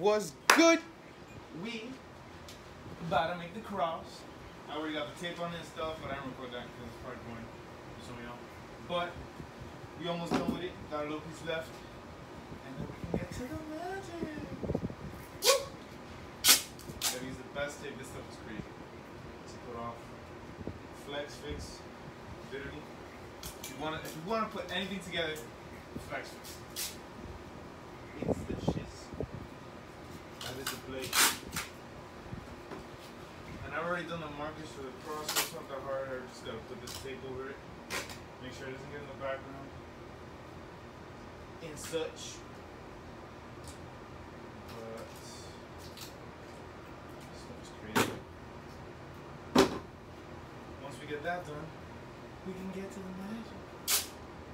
was good. We about to make the cross. I already got the tape on and stuff, but I didn't record that because it's part one. So know. But we almost done with it. Got a little piece left. And then we can get to the magic. That is the best tape. This stuff is crazy. Let's put off. Flex, fix, literally. If you wanna if you wanna put anything together, flex fix. It's the shiz. That is the blade. And I've already done the markers for the cross, so it's not that hard. I just gotta put this tape over it. Make sure it doesn't get in the background. And such. Get that done, we can get to the magic.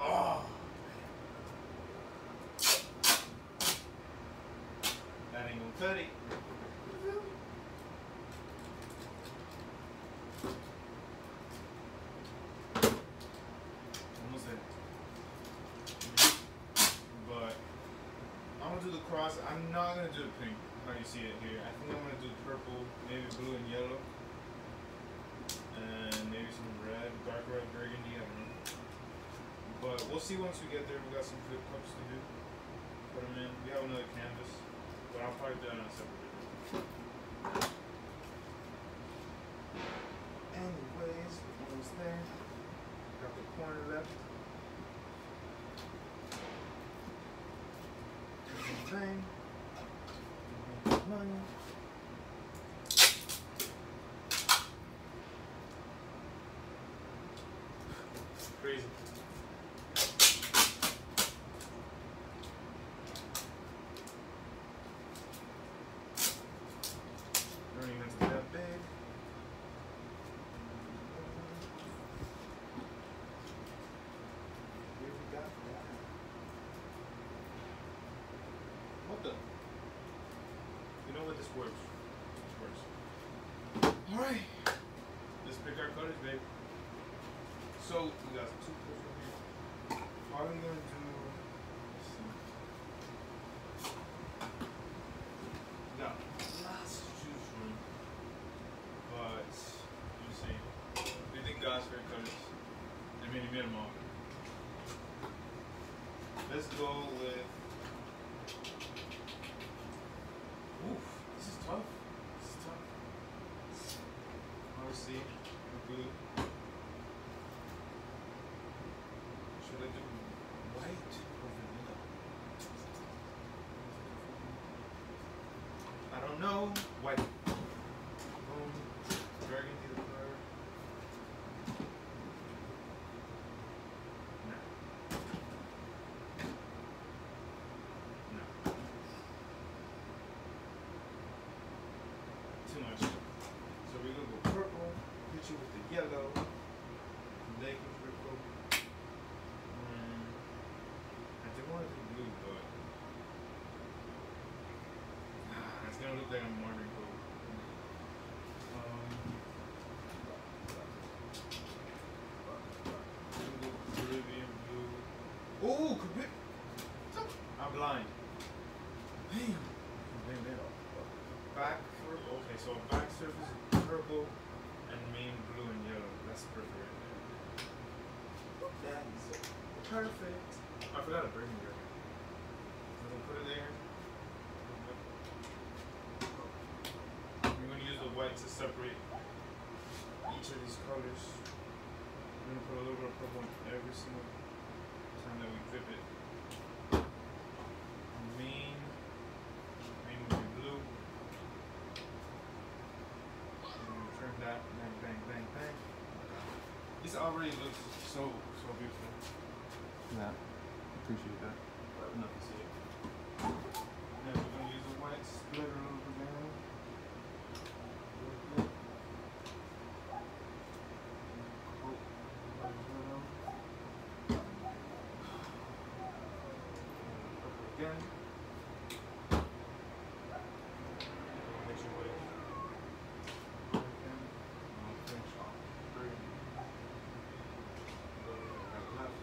Oh! That ain't gonna cut it. Almost there. But Do the cross. I'm not gonna do the pink. How you see it here. I think I'm gonna do purple, maybe blue and yellow, and maybe some red, dark red, burgundy. I don't know. But we'll see once we get there. We got some flip cups to do. Put them in. We have another canvas, but I'll probably do that on a separate video. Anyways, almost there. Got the corner left. Bang. Money. Crazy. Don't even have to be that big. Here we got that. What the? You know what this works? Works. Alright. Let's pick our colors, babe. So we got two colors over here. All we gonna do let's see. We lots to choose from. But you see, we think God's favorite colors. I mean he made them all. Let's go with Oof, this is tough. This is tough. RC, blue. Should I do white or vanilla? I don't know. White. Boom. Burgundy the color. No. No. Too much. So we're gonna go purple, hit you with the yellow, with purple. Mm, I did want to do blue, but it's gonna look like I'm martyring gold. We'll go Caribbean blue. Ooh, Caribbean. I'm blind. Damn. Damn, damn. Back for okay, so back surface is purple and main blue and yellow. That's perfect right there. That is perfect. I forgot a burgundy right here. So we'll put it there. We're gonna use the white to separate each of these colors. We're gonna put a little bit of purple in every single time that we drip it. Main, main will be blue. And turn that, bang, bang, bang, bang. This already looks so, so beautiful. Yeah, appreciate that. Enough to see it. Then we're gonna use the white splitter a little bit down. Real quick. Coat white yellow. Purple again. Mix it with blue again. And I'll finish off burgundy. A little bit I got left.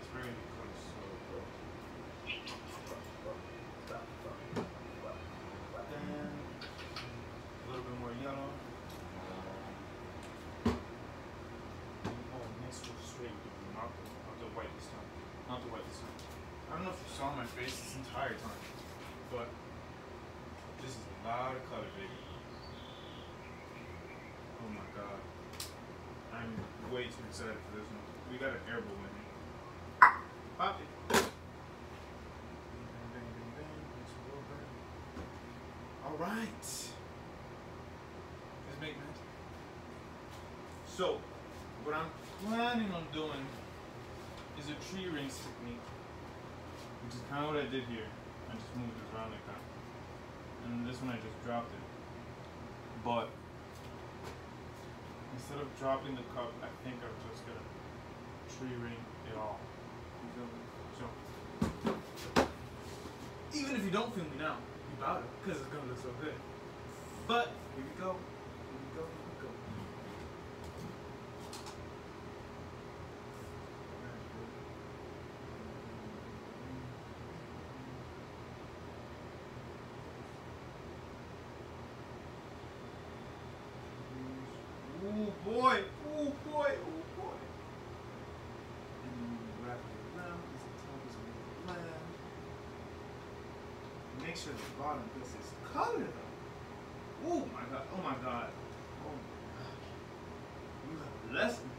It's burgundy color so good. face this entire time. But this is a baby. Oh my god. I'm way too excited for this one. We got an air balloon. Pop it. Bang, bang, bang, bang. It's a little bit. All right. Let's make magic. So, what I'm planning on doing is a tree rings technique, which is kind of what I did here. I just moved it around like that. And this one I just dropped it. But instead of dropping the cup, I think I'm just gonna tree ring it all. You feel me? So even if you don't feel me now, you bout it because it's gonna look so good. But. Here we go. Here we go. Ooh boy, oh boy, oh boy. And then you wrap it around as the top is little bland. Make sure the bottom gets its color though. Oh my god, oh my god. Oh my gosh. You have blessed me.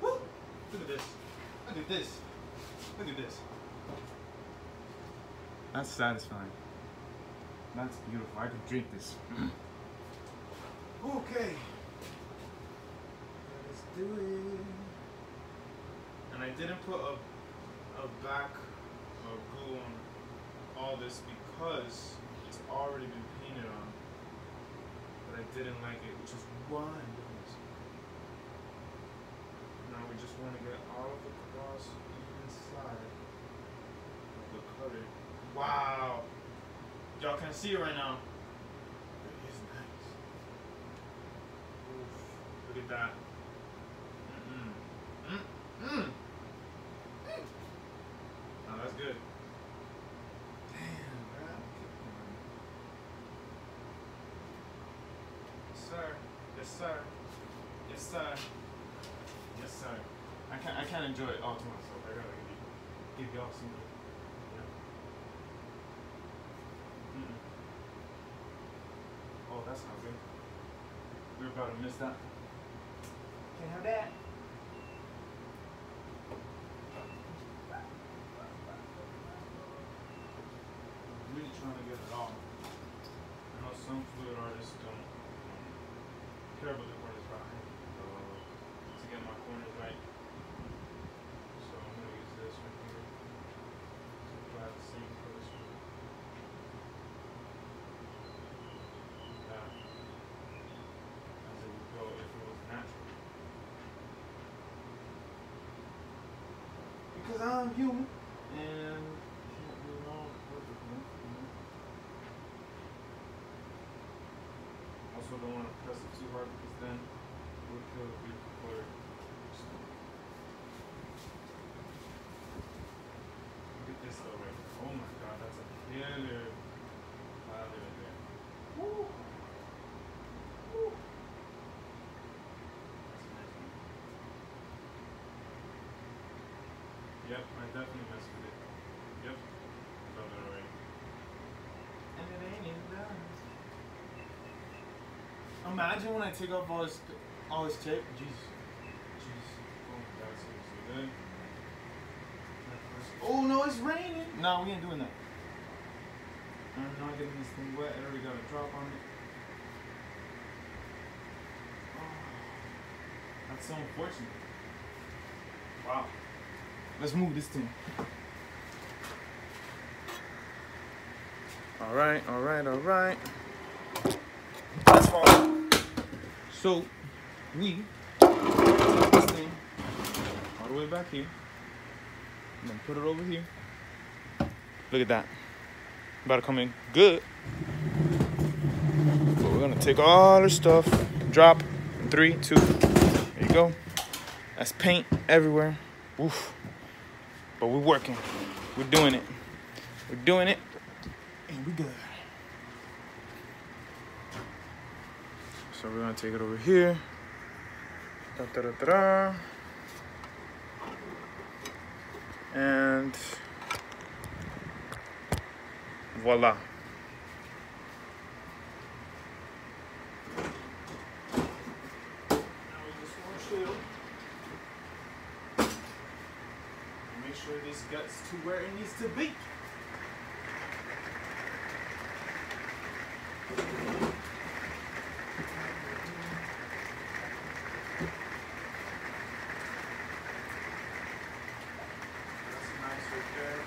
Woo! Look at this. Look at this. Look at this. That's satisfying. That's beautiful. I could drink this. Okay. Do it. And I didn't put a, a back of glue on all this because it's already been painted on. But I didn't like it, which is why I'm doing this. Now we just want to get all of the cross inside of the cutter. Wow. Y'all can see it right now. It is nice. Oof, look at that. I can't. I can't enjoy it all to myself. I gotta give, you- give y'all some. You know. Mm-mm. Oh, that's not good. We're about to miss that. Can't have that. I'm Really trying to get it all. I know some fluid artists don't um, care about the corners behind uh, to get my corners right. So I'm gonna use this one here to apply the same color smooth. That as it would go if it was natural. Because I'm human and. Also don't want to press it too hard because then it will kill the beautiful Look at this though? Oh my god, that's a killer lather in there. Woo! Woo! That's a nice one. Yep, I definitely messed with it. Yep. Love it already. And it ain't even done. Imagine when I take off all this all this tape. Jeez. Oh. Oh no, it's raining! No, we ain't doing that. I'm not getting this thing wet. I already got a drop on it. Oh, that's so unfortunate. Wow. Let's move this thing. All right, all right, all right. That's fine. So, we this thing all the way back here, and then put it over here. Look at that. About to come in good. But we're gonna take all our stuff, drop three, two. There you go. That's paint everywhere. Oof. But we're working. We're doing it. We're doing it. And we good. So we're gonna take it over here. Da, da, da. And voila. Make sure this gets to where it needs to be. That's nice right there.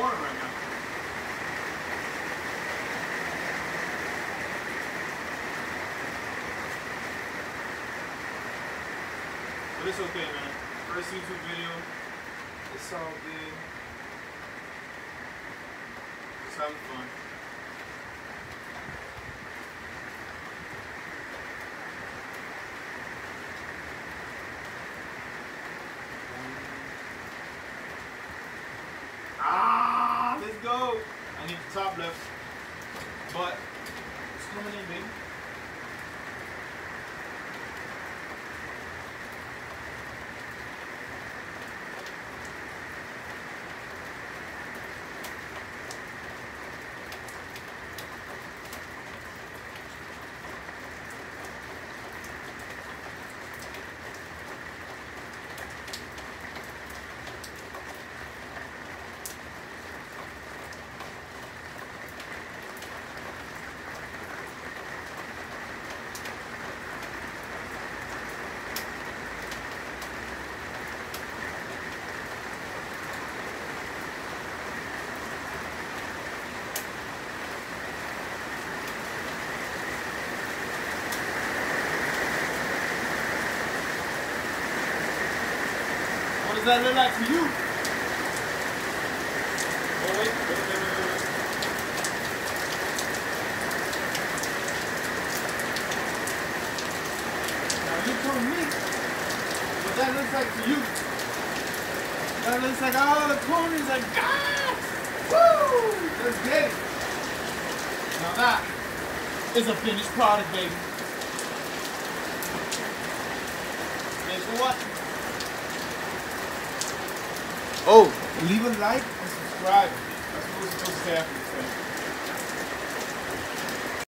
It's right now. But it's okay, man. First YouTube video. It's all good. Just having fun. Ah, let's go. I need the top left. But it's coming in, baby. Does that look like to you? Oh, wait, wait, wait, wait, wait. Now you tell me what that looks like to you. That looks like all the ponies are God! Woo! Let's get it. Now that is a finished product, baby. Thanks for watching. Oh, leave a like and subscribe. That's what we're supposed to this.